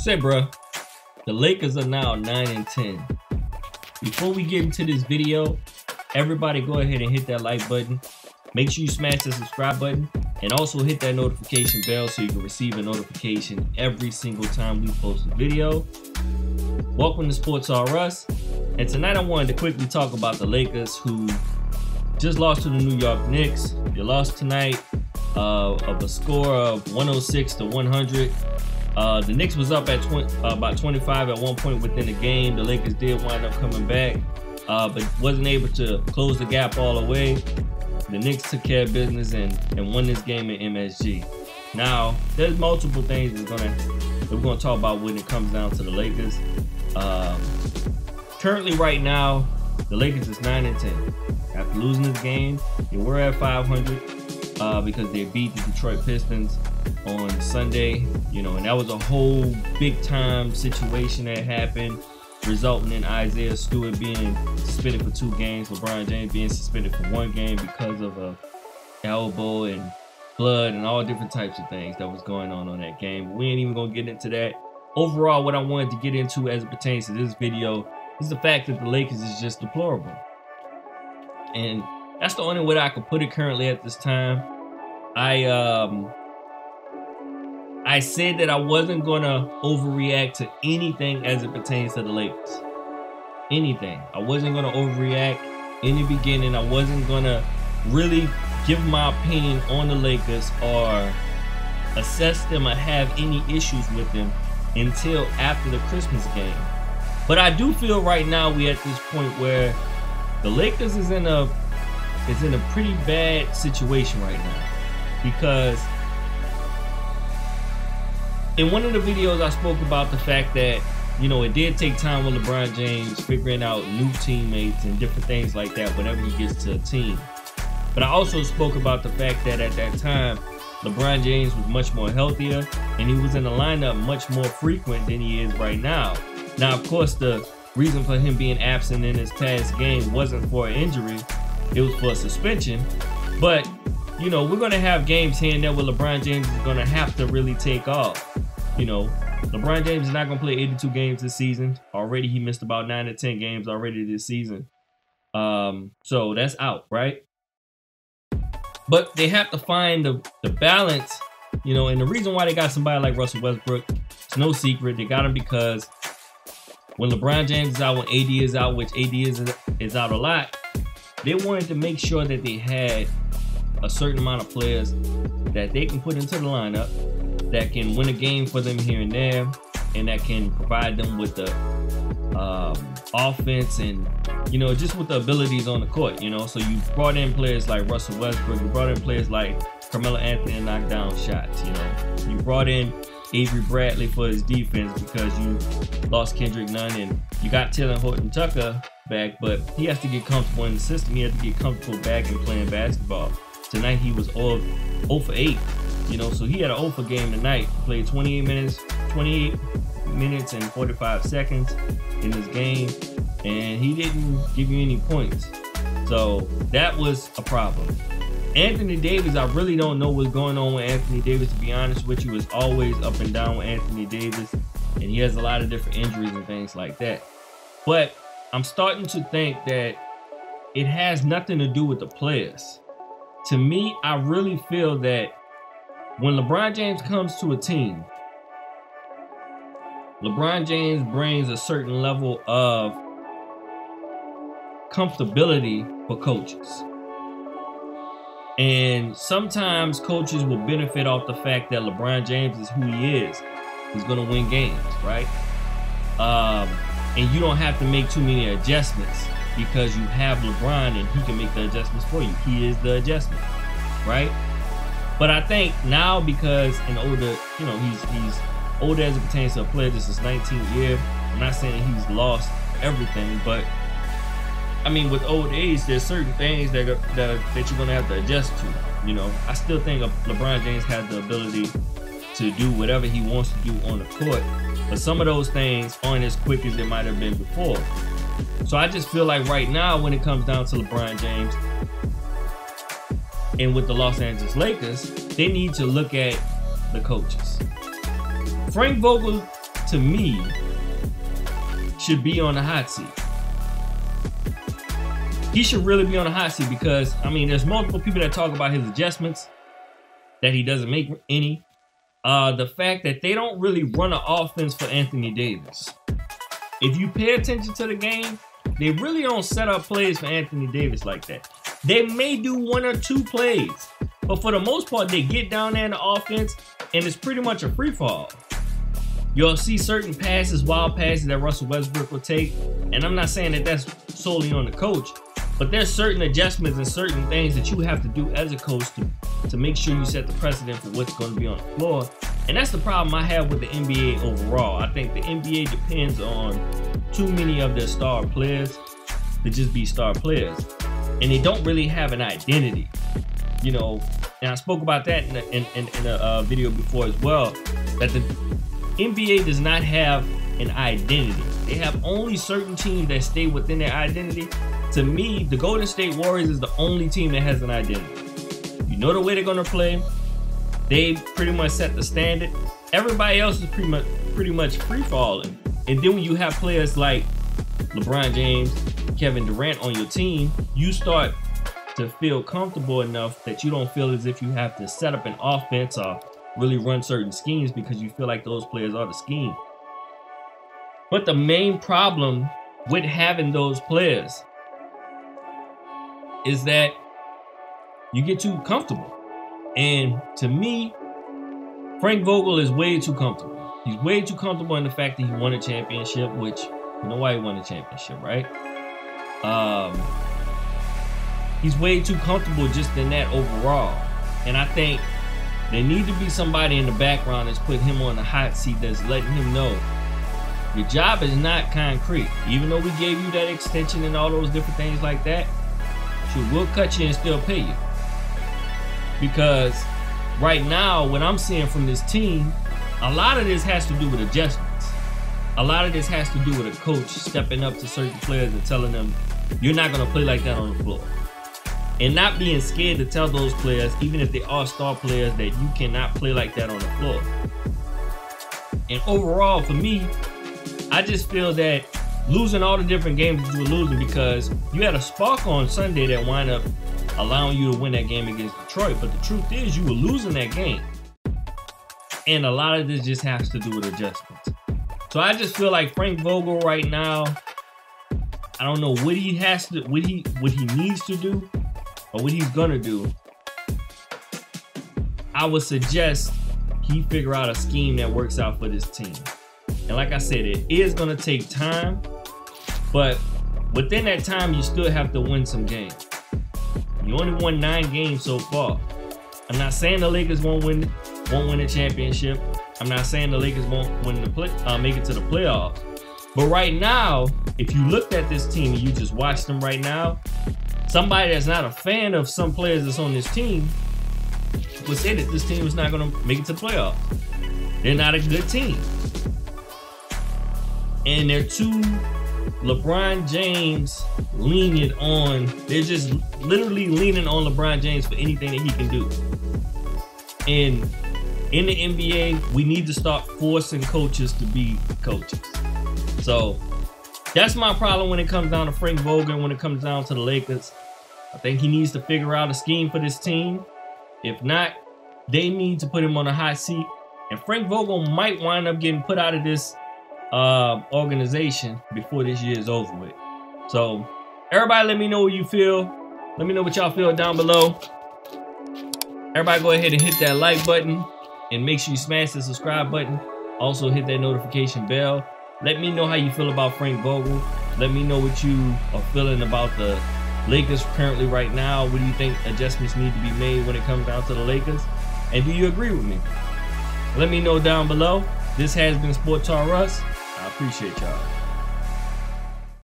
Say, bro, the Lakers are now 9 and 10. Before we get into this video, everybody go ahead and hit that like button. Make sure you smash the subscribe button and also hit that notification bell so you can receive a notification every single time we post a video. Welcome to Sports Are Us. And tonight I wanted to quickly talk about the Lakers who just lost to the New York Knicks. They lost tonight uh, of a score of 106 to 100. Uh, the Knicks was up at 20, uh, about 25 at one point within the game. The Lakers did wind up coming back, uh, but wasn't able to close the gap all the way. The Knicks took care of business and, and won this game in MSG. Now, there's multiple things we're gonna we're gonna talk about when it comes down to the Lakers. Um, currently, right now, the Lakers is nine and ten. After losing this game, they were at 500 uh, because they beat the Detroit Pistons on Sunday. You know, and that was a whole big time situation that happened, resulting in Isaiah Stewart being suspended for two games, LeBron James being suspended for one game because of a elbow and blood and all different types of things that was going on on that game. We ain't even gonna get into that. Overall, what I wanted to get into as it pertains to this video is the fact that the Lakers is just deplorable. And that's the only way I could put it currently at this time. I um I said that I wasn't gonna overreact to anything as it pertains to the Lakers. Anything. I wasn't gonna overreact in the beginning. I wasn't gonna really give my opinion on the Lakers or assess them or have any issues with them until after the Christmas game. But I do feel right now we're at this point where the Lakers is in a is in a pretty bad situation right now because in one of the videos I spoke about the fact that you know it did take time with LeBron James figuring out new teammates and different things like that whenever he gets to a team. But I also spoke about the fact that at that time LeBron James was much more healthier and he was in the lineup much more frequent than he is right now. Now, of course, the reason for him being absent in his past game wasn't for an injury, it was for a suspension. But, you know, we're going to have games here and there where LeBron James is going to have to really take off. You know, LeBron James is not going to play 82 games this season. Already, he missed about 9 to 10 games already this season. Um, so that's out, right? But they have to find the, the balance, you know, and the reason why they got somebody like Russell Westbrook, it's no secret. They got him because when LeBron James is out, when AD is out, which AD is, is out a lot, they wanted to make sure that they had a certain amount of players that they can put into the lineup that can win a game for them here and there, and that can provide them with the um, offense and you know just with the abilities on the court. You know, so you brought in players like Russell Westbrook, you brought in players like Carmelo Anthony to knock down shots. You know, you brought in Avery Bradley for his defense because you lost Kendrick Nunn and you got Talen Horton Tucker back, but he has to get comfortable in the system. He has to get comfortable back and playing basketball. Tonight he was all 0 for 8. You know, so he had an 0 for game tonight. Played 28 minutes, 28 minutes and 45 seconds in this game, and he didn't give you any points. So that was a problem. Anthony Davis, I really don't know what's going on with Anthony Davis, to be honest with you. It's always up and down with Anthony Davis, and he has a lot of different injuries and things like that. But I'm starting to think that it has nothing to do with the players. To me, I really feel that when LeBron James comes to a team, LeBron James brings a certain level of comfortability for coaches. And sometimes coaches will benefit off the fact that LeBron James is who he is. He's going to win games, right? Um, and you don't have to make too many adjustments because you have LeBron and he can make the adjustments for you. He is the adjustment, right? But I think now because in older, you know, he's he's older as it pertains to a player. This is 19th year. I'm not saying he's lost everything, but I mean, with old age, there's certain things that, that that you're gonna have to adjust to. You know, I still think LeBron James has the ability to do whatever he wants to do on the court, but some of those things aren't as quick as it might have been before. So I just feel like right now, when it comes down to LeBron James and with the Los Angeles Lakers, they need to look at the coaches. Frank Vogel to me, should be on the hot seat. He should really be on the hot seat because, I mean, there's multiple people that talk about his adjustments, that he doesn't make any. Uh, the fact that they don't really run an offense for Anthony Davis. If you pay attention to the game, they really don't set up plays for Anthony Davis like that. They may do one or two plays, but for the most part, they get down there in the offense and it's pretty much a free fall. You'll see certain passes, wild passes that Russell Westbrook will take. And I'm not saying that that's solely on the coach, but there's certain adjustments and certain things that you have to do as a coach to, to make sure you set the precedent for what's going to be on the floor. And that's the problem I have with the NBA overall. I think the NBA depends on too many of their star players to just be star players. And they don't really have an identity you know, and I spoke about that in, a, in, in, in a uh, video before as well, that the NBA does not have an identity. They have only certain teams that stay within their identity. To me, the Golden State Warriors is the only team that has an identity. You know the way they're gonna play. They pretty much set the standard. Everybody else is pretty much pretty much free falling. And then when you have players like LeBron James, Kevin Durant on your team, you start to feel comfortable enough that you don't feel as if you have to set up an offense or really run certain schemes because you feel like those players are the scheme. But the main problem with having those players is that you get too comfortable. And to me, Frank Vogel is way too comfortable. He's way too comfortable in the fact that he won a championship, which you know why he won a championship, right? Um, he's way too comfortable just in that overall. And I think there need to be somebody in the background that's put him on the hot seat that's letting him know your job is not concrete. Even though we gave you that extension and all those different things like that, we'll cut you and still pay you. Because right now, what I'm seeing from this team, a lot of this has to do with adjustments. A lot of this has to do with a coach stepping up to certain players and telling them, you're not going to play like that on the floor and not being scared to tell those players, even if they are star players, that you cannot play like that on the floor. And overall, for me, I just feel that losing all the different games that you were losing because you had a spark on Sunday that wind up allowing you to win that game against Detroit. But the truth is, you were losing that game. And a lot of this just has to do with adjustments. So I just feel like Frank Vogel right now, I don't know what he has to, what he, what he needs to do or what he's gonna do, I would suggest he figure out a scheme that works out for this team. And like I said, it is gonna take time, but within that time, you still have to win some games. You only won nine games so far. I'm not saying the Lakers won't win, won't win a championship. I'm not saying the Lakers won't win the play, uh, make it to the playoffs. But right now, if you looked at this team and you just watch them right now, somebody that's not a fan of some players that's on this team would say that this team is not going to make it to the playoffs. They're not a good team. And they're too LeBron James leaning on, they're just literally leaning on LeBron James for anything that he can do. And in the NBA, we need to start forcing coaches to be coaches. So that's my problem when it comes down to Frank Vogel, when it comes down to the Lakers. I think he needs to figure out a scheme for this team. If not, they need to put him on a hot seat. And Frank Vogel might wind up getting put out of this uh, organization before this year is over with. So, everybody, let me know what you feel. Let me know what y'all feel down below. Everybody, go ahead and hit that like button and make sure you smash the subscribe button. Also, hit that notification bell. Let me know how you feel about Frank Vogel. Let me know what you are feeling about the Lakers currently right now. What do you think adjustments need to be made when it comes down to the Lakers? And do you agree with me? Let me know down below. This has been Sport Talk Russ. Appreciate y'all.